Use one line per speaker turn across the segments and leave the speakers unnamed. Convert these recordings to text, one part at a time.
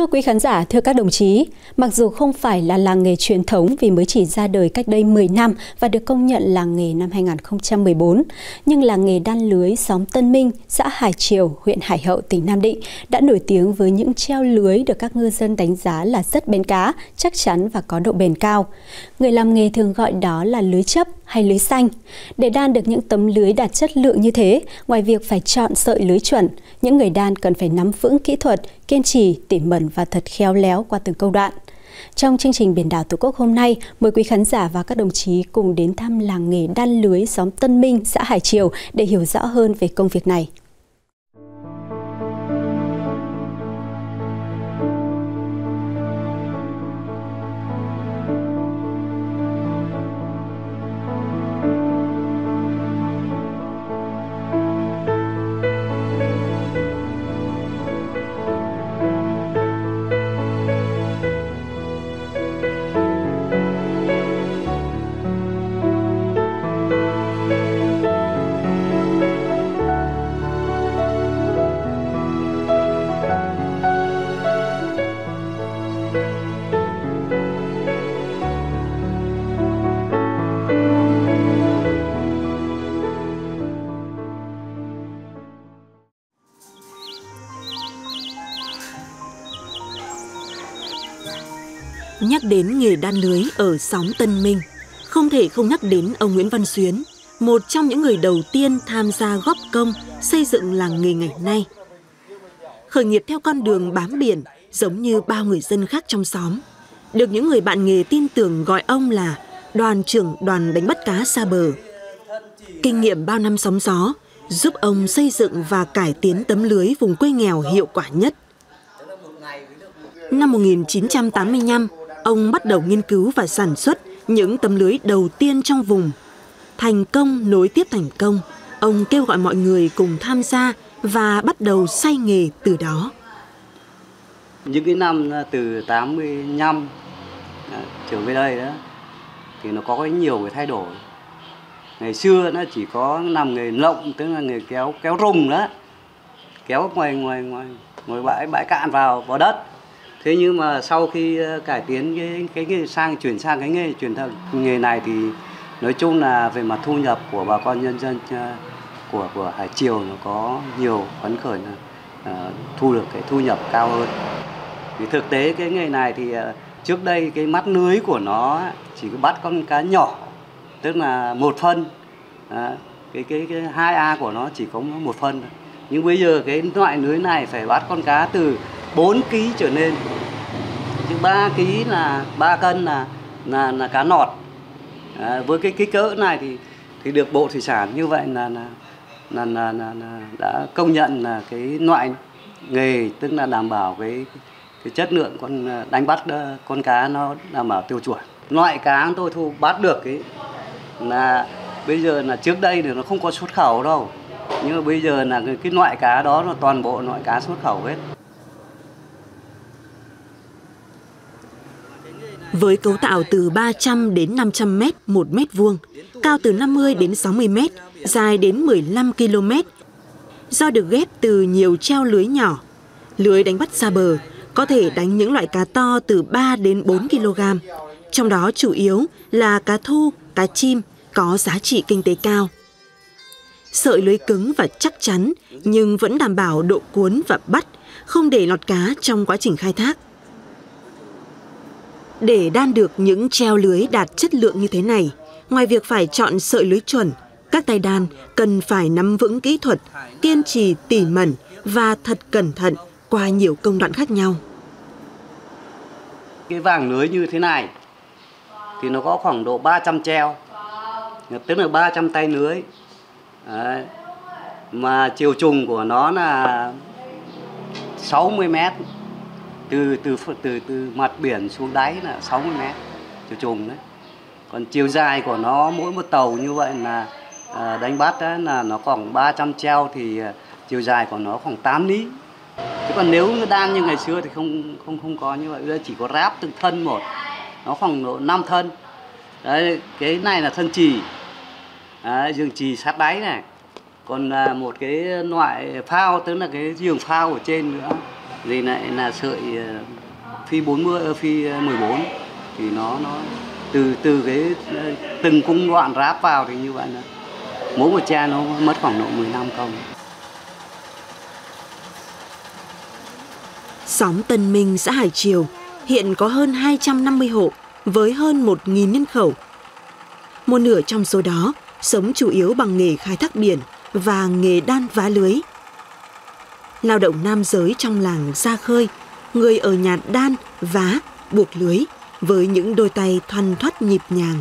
Thưa quý khán giả, thưa các đồng chí, mặc dù không phải là làng nghề truyền thống vì mới chỉ ra đời cách đây 10 năm và được công nhận làng nghề năm 2014, nhưng làng nghề đan lưới xóm Tân Minh, xã Hải Triều, huyện Hải Hậu, tỉnh Nam Định đã nổi tiếng với những treo lưới được các ngư dân đánh giá là rất bền cá, chắc chắn và có độ bền cao. Người làm nghề thường gọi đó là lưới chấp hay lưới xanh. Để đan được những tấm lưới đạt chất lượng như thế, ngoài việc phải chọn sợi lưới chuẩn, những người đan cần phải nắm vững kỹ thuật, kiên trì, tỉ mẩn và thật khéo léo qua từng câu đoạn. Trong chương trình Biển đảo Tổ quốc hôm nay, mời quý khán giả và các đồng chí cùng đến thăm làng nghề đan lưới xóm Tân Minh, xã Hải Triều để hiểu rõ hơn về công việc này.
Đến nghề đan lưới ở xóm Tân Minh, không thể không nhắc đến ông Nguyễn Văn Xuyến, một trong những người đầu tiên tham gia góp công xây dựng làng nghề ngày nay. Khởi nghiệp theo con đường bám biển giống như bao người dân khác trong xóm, được những người bạn nghề tin tưởng gọi ông là đoàn trưởng đoàn đánh bắt cá xa bờ. Kinh nghiệm bao năm sóng gió giúp ông xây dựng và cải tiến tấm lưới vùng quê nghèo hiệu quả nhất. Năm 1985, ông bắt đầu nghiên cứu và sản xuất những tấm lưới đầu tiên trong vùng. Thành công nối tiếp thành công, ông kêu gọi mọi người cùng tham gia và bắt đầu say nghề từ đó.
Những cái năm từ 85 à, trở về đây đó thì nó có nhiều cái thay đổi. Ngày xưa nó chỉ có làm nghề lộng tức là nghề kéo kéo rùng đó. Kéo ngoài ngoài ngoài ngoài bãi bãi cạn vào vào đất thế nhưng mà sau khi ờ, cải tiến cái cái nghề sang chuyển sang cái nghề truyền thống nghề này thì nói chung là về mặt thu nhập của bà con nhân dân ờ, của của Hải Triều nó có nhiều phấn khởi là uh, ờ, thu được cái thu nhập cao hơn. Vì thực tế cái nghề này thì uh, trước đây cái mắt lưới của nó chỉ có bắt con cá nhỏ tức là một phân uh, cái cái cái hai a của nó chỉ có một phân nhưng bây giờ cái loại lưới này phải bắt con cá từ 4 kg trở lên chứ 3 kg là 3 cân là là là cá nọt. À, với cái kích cỡ này thì thì được bộ thủy sản như vậy là là là, là, là, là đã công nhận là cái loại nghề tức là đảm bảo cái cái chất lượng con à, đánh bắt à, con cá nó đảm bảo tiêu chuẩn. Loại cá tôi thu bắt được ấy là bây giờ là trước đây thì nó không có xuất khẩu đâu. Nhưng mà bây giờ là cái, cái loại cá đó là toàn bộ loại cá xuất khẩu hết.
Với cấu tạo từ 300 đến 500 mét một mét vuông, cao từ 50 đến 60 mét, dài đến 15 km. Do được ghép từ nhiều treo lưới nhỏ, lưới đánh bắt xa bờ có thể đánh những loại cá to từ 3 đến 4 kg. Trong đó chủ yếu là cá thu, cá chim có giá trị kinh tế cao. Sợi lưới cứng và chắc chắn nhưng vẫn đảm bảo độ cuốn và bắt, không để lọt cá trong quá trình khai thác. Để đan được những treo lưới đạt chất lượng như thế này, ngoài việc phải chọn sợi lưới chuẩn, các tay đan cần phải nắm vững kỹ thuật, kiên trì tỉ mẩn và thật cẩn thận qua nhiều công đoạn khác nhau.
Cái vàng lưới như thế này thì nó có khoảng độ 300 treo, tức là 300 tay lưới. Đấy. Mà chiều trùng của nó là 60 mét từ từ từ từ mặt biển xuống đáy là 60 mét chiều trùng đấy. Còn chiều dài của nó mỗi một tàu như vậy là à, đánh bắt đấy là nó khoảng 300 treo thì à, chiều dài của nó khoảng 8 lý chứ còn nếu như đan như ngày xưa thì không không không có như vậy. Đây chỉ có ráp từng thân một nó khoảng độ 5 thân. Đấy cái này là thân chì đấy, giường chì sát đáy này. Còn à, một cái loại phao tức là cái giường phao ở trên nữa. Vì lại là sợi ờ, phi 40 ờ, phi ờ, 14 thì nó nó từ từ cái từng cung đoạn ráp vào thì như vậy là mỗi một cha nó mất khoảng độ 10 năm công.
Xóm Tân Minh, xã Hải Triều hiện có hơn 250 hộ với hơn 1.000 nhân khẩu. Một nửa trong số đó sống chủ yếu bằng nghề khai thác biển và nghề đan vá lưới. Lao động nam giới trong làng ra khơi, người ở nhà đan, vá, buộc lưới với những đôi tay thoăn thoắt nhịp nhàng.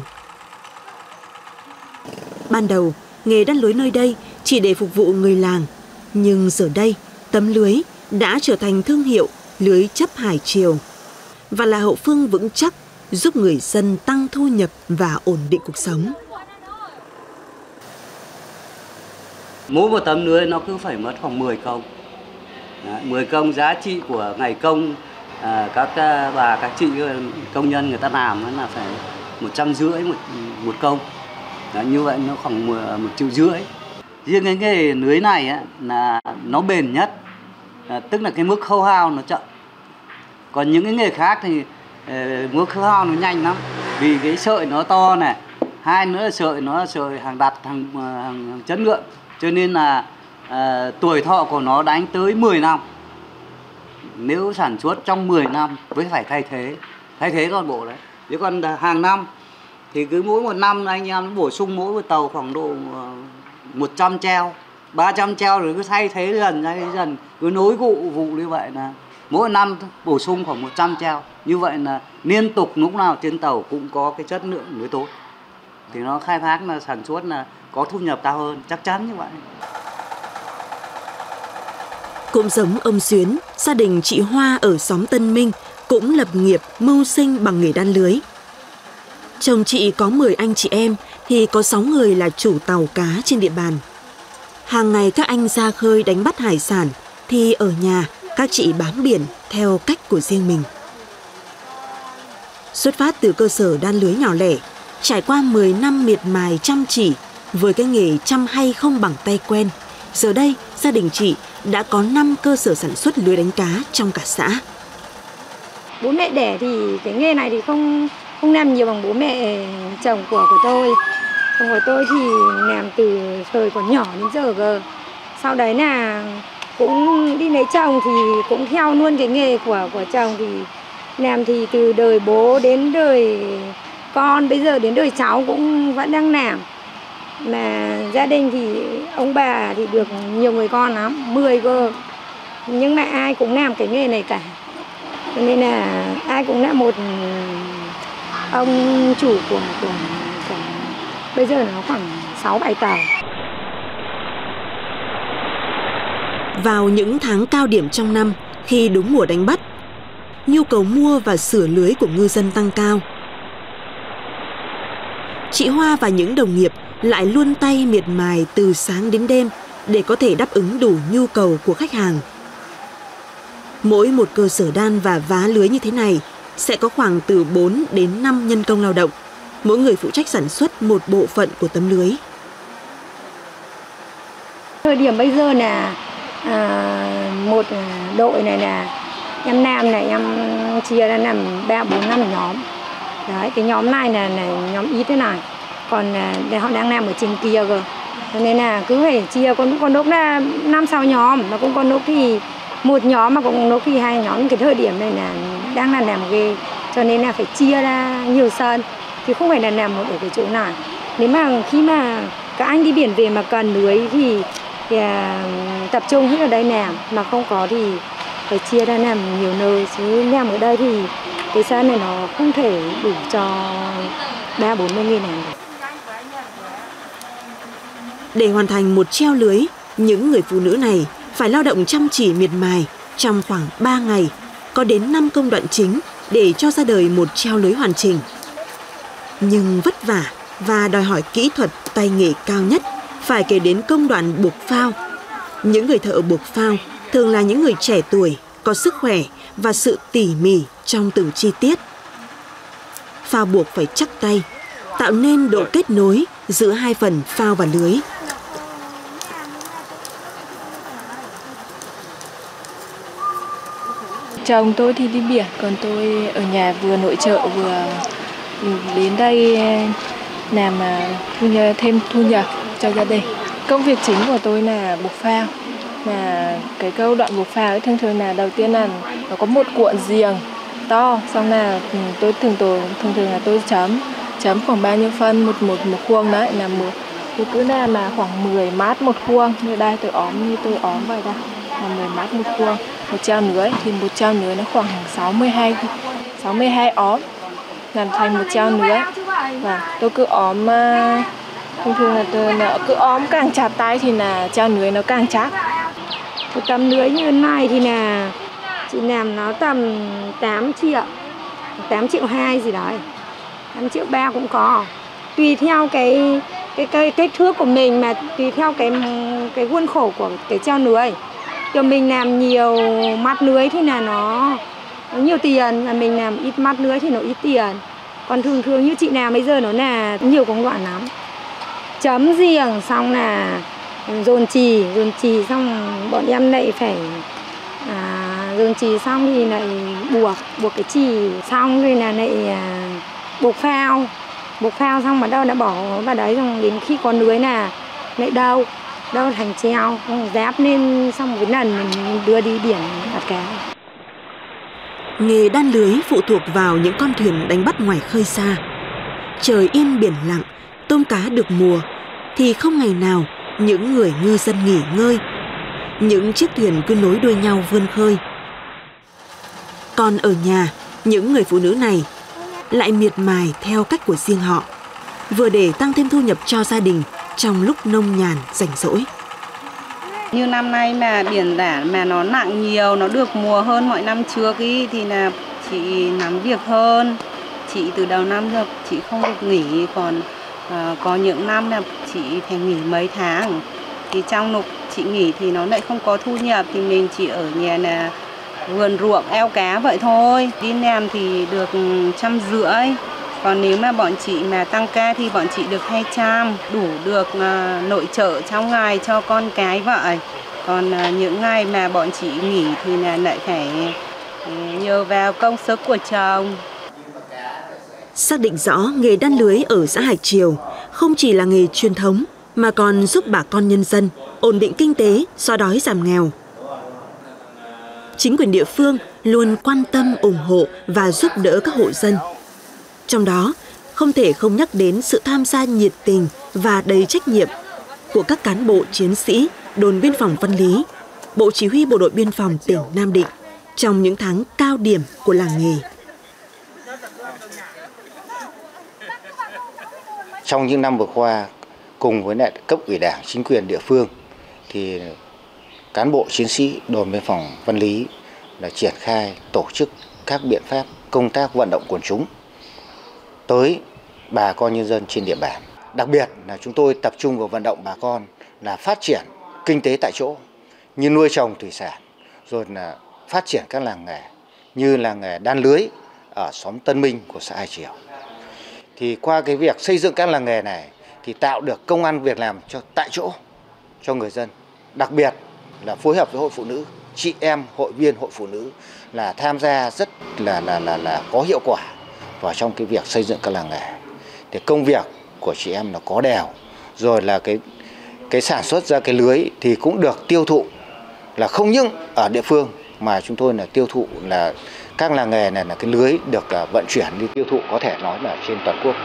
Ban đầu, nghề đan lưới nơi đây chỉ để phục vụ người làng, nhưng giờ đây, tấm lưới đã trở thành thương hiệu lưới chấp hải triều và là hậu phương vững chắc giúp người dân tăng thu nhập và ổn định cuộc sống.
Mỗi một tấm lưới nó cứ phải mất khoảng 10 công. Đấy, 10 công giá trị của ngày công à, các à, bà các chị ờ, công nhân người ta làm là phải một trăm rưỡi một một công. Đấy, như vậy nó khoảng à, một triệu rưỡi. Riêng cái nghề lưới này á, là nó bền nhất, à, tức là cái mức khâu hao nó chậm. Còn những cái nghề khác thì ờ, mức khâu hao nó nhanh lắm vì cái sợi nó to này hai nữa là sợi nó là sợi hàng đặt hàng, à, hàng, hàng chất lượng cho nên là à, tuổi thọ của nó đánh tới 10 năm. Nếu sản xuất trong 10 năm với phải thay thế. Thay thế toàn bộ đấy. Chứ còn hàng năm thì cứ mỗi một năm anh em bổ sung mỗi một tàu khoảng độ ờ, 100 treo 300 treo rồi cứ thay thế dần thay thế dần. Cứ nối vụ vụ như vậy là mỗi năm bổ sung khoảng 100 treo. Như vậy là liên tục lúc nào trên tàu cũng có cái chất lượng mới tốt. Thì nó khai thác là sản xuất là có thu nhập cao hơn. Chắc chắn như vậy
cũng giống ông Xuyến, gia đình chị Hoa ở xóm Tân Minh cũng lập nghiệp mưu sinh bằng nghề đan lưới. Chồng chị có 10 anh chị em thì có 6 người là chủ tàu cá trên địa bàn. Hàng ngày các anh ra khơi đánh bắt hải sản thì ở nhà các chị bám biển theo cách của riêng mình. Xuất phát từ cơ sở đan lưới nhỏ lẻ, trải qua 10 năm miệt mài chăm chỉ với cái nghề chăm hay không bằng tay quen, giờ đây gia đình chị đã có 5 cơ sở sản xuất lưới đánh cá trong cả xã.
Bố mẹ đẻ thì cái nghề này thì không không làm nhiều bằng bố mẹ chồng của của tôi. Chồng của tôi thì làm từ thời còn nhỏ đến giờ cơ. Sau đấy là cũng đi lấy chồng thì cũng theo luôn cái nghề của của chồng thì làm thì từ đời bố đến đời con, bây giờ đến đời cháu cũng vẫn đang làm mà gia đình thì ông bà thì được nhiều người con lắm 10 cơ. Nhưng mà ai cũng làm cái nghề này cả. Cho nên là ai cũng là một ông chủ của của, của bây giờ nó khoảng 6 7 tàu.
Vào những tháng cao điểm trong năm, khi đúng mùa đánh bắt, nhu cầu mua và sửa lưới của ngư dân tăng cao. Chị Hoa và những đồng nghiệp lại luôn tay miệt mài từ sáng đến đêm để có thể đáp ứng đủ nhu cầu của khách hàng. Mỗi một cơ sở đan và vá lưới như thế này sẽ có khoảng từ 4 đến 5 nhân công lao động, mỗi người phụ trách sản xuất một bộ phận của tấm lưới.
Thời điểm bây giờ là à, một đội này là em nam này em chia ra làm ba bốn năm nhóm đấy cái nhóm này là, là nhóm ít thế này còn à, họ đang làm ở trên kia cơ. Cho nên là cứ phải chia con con nốt là năm sáu nhóm. Mà cũng con nốt thì một nhóm mà cũng nốt thì hai nhóm. Cái thời điểm này là đang là làm ghê. Cho nên là phải chia ra nhiều sân. Thì không phải là làm một ở cái chỗ nào. Nếu mà khi mà các anh đi biển về mà cần lưới thì thì à, tập trung hết ở đây làm. Mà không có thì phải chia ra làm nhiều nơi. Chứ làm ở đây thì cái sân này nó không thể đủ cho ba bốn mươi nghìn này
để hoàn thành một treo lưới những người phụ nữ này phải lao động chăm chỉ miệt mài trong khoảng 3 ngày có đến 5 công đoạn chính để cho ra đời một treo lưới hoàn chỉnh nhưng vất vả và đòi hỏi kỹ thuật tay nghề cao nhất phải kể đến công đoạn buộc phao. Những người thợ buộc phao thường là những người trẻ tuổi, có sức khỏe và sự tỉ mỉ trong từng chi tiết. Phao buộc phải chắc tay, tạo nên độ kết nối giữa hai phần phao và lưới.
Chồng tôi thì đi biển, còn tôi ở nhà vừa nội trợ vừa đến đây làm à, thu nhập, thêm thu nhập cho gia đình. Công việc chính của tôi là buộc phao. Là cái câu đoạn buộc phao ấy thường thường là đầu tiên là nó có một cuộn giềng to, xong là ừ, tôi thường thường thường thường là tôi chấm chấm khoảng bao nhiêu phân một một một khuôn đấy là một tôi cứ làm là khoảng 10 mát một khuôn như đây tôi óm như tôi óm vậy đây là 10 mát một khuôn một treo lưới thì một treo nứa nó khoảng 62 62 óm, làm thành một treo lưới và tôi cứ óm à, thông thường là tôi nó cứ óm càng chặt tay thì là treo nứa nó càng chắc
một tấm lưới như thế này thì là chị làm nó tầm 8 triệu 8 triệu 2 gì đấy 8 triệu 3 cũng có. Tùy theo cái cái cái kích thước của mình mà tùy theo cái cái khuôn khổ của cái treo lưới kiểu mình làm nhiều mắt lưới thì là nó, nó nhiều tiền và mình làm ít mắt lưới thì nó ít tiền. Còn thường thường như chị làm bây giờ nó là nhiều công đoạn lắm. Chấm riêng xong là dồn trì dồn trì xong bọn em lại phải à, dồn trì xong thì lại buộc buộc cái trì xong rồi là lại à, buộc phao. Buộc phao xong bắt đầu đã bỏ vào đấy xong đến khi có lưới là lại đâu đâu thành treo. Ừ, Giáp lên xong một lần mình đưa đi biển đặt cá
nghề đan lưới phụ thuộc vào những con thuyền đánh bắt ngoài khơi xa. Trời yên biển lặng tôm cá được mùa thì không ngày nào những người ngư dân nghỉ ngơi. Những chiếc thuyền cứ nối đuôi nhau vươn khơi. Còn ở nhà những người phụ nữ này lại miệt mài theo cách của riêng họ, vừa để tăng thêm thu nhập cho gia đình trong lúc nông nhàn rảnh rỗi.
Như năm nay mà biển giả mà nó nặng nhiều, nó được mùa hơn mọi năm trước ý, thì là chị nắm việc hơn. Chị từ đầu năm giờ chị không được nghỉ, còn à, có những năm là chị phải nghỉ mấy tháng. Thì trong lúc chị nghỉ thì nó lại không có thu nhập thì mình chỉ ở nhà là vườn ruộng eo cá vậy thôi đi làm thì được ừ, trăm rưỡi còn nếu mà bọn chị mà tăng ca thì bọn chị được hai trăm đủ được à, nội trợ trong ngày cho con cái vậy còn à, những ngày mà bọn chị nghỉ thì là lại phải ừ, nhờ vào công sức của chồng
xác định rõ nghề đan lưới ở xã Hải Triều không chỉ là nghề truyền thống mà còn giúp bà con nhân dân ổn định kinh tế, xóa đói giảm nghèo chính quyền địa phương luôn quan tâm ủng hộ và giúp đỡ các hộ dân. Trong đó, không thể không nhắc đến sự tham gia nhiệt tình và đầy trách nhiệm của các cán bộ chiến sĩ đồn biên phòng Văn Lý, Bộ Chỉ huy Bộ đội Biên phòng tỉnh Nam Định trong những tháng cao điểm của làng nghề.
Trong những năm vừa qua, cùng với lại cấp ủy đảng, chính quyền địa phương thì cán bộ chiến sĩ đồn biên phòng Văn Lý là triển khai tổ chức các biện pháp công tác vận động quần chúng tới bà con nhân dân trên địa bàn. Đặc biệt là chúng tôi tập trung vào vận động bà con là phát triển kinh tế tại chỗ như nuôi trồng thủy sản rồi là phát triển các làng nghề như làng nghề đan lưới ở xóm Tân Minh của xã Hai Triều. Thì qua cái việc xây dựng các làng nghề này thì tạo được công an việc làm cho tại chỗ cho người dân. Đặc biệt là phối hợp với hội phụ nữ, chị em hội viên hội phụ nữ là tham gia rất là là là là có hiệu quả vào trong cái việc xây dựng các làng nghề. Thì công việc của chị em là có đều, rồi là cái cái sản xuất ra cái lưới thì cũng được tiêu thụ là không những ở địa phương mà chúng tôi là tiêu thụ là các làng nghề này là cái lưới được à, vận chuyển đi tiêu thụ có thể nói là trên toàn quốc.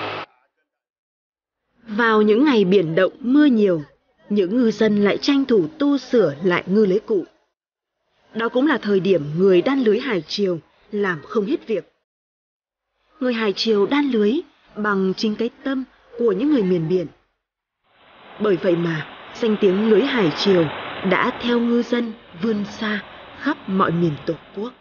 Vào những ngày biển động mưa nhiều, những ngư dân lại tranh thủ tu sửa lại ngư lưới cụ. Đó cũng là thời điểm người đan lưới Hải Triều làm không hết việc. Người Hải Triều đan lưới bằng chính cái tâm của những người miền biển. Bởi vậy mà, danh tiếng lưới Hải Triều đã theo ngư dân vươn xa khắp mọi miền Tổ quốc.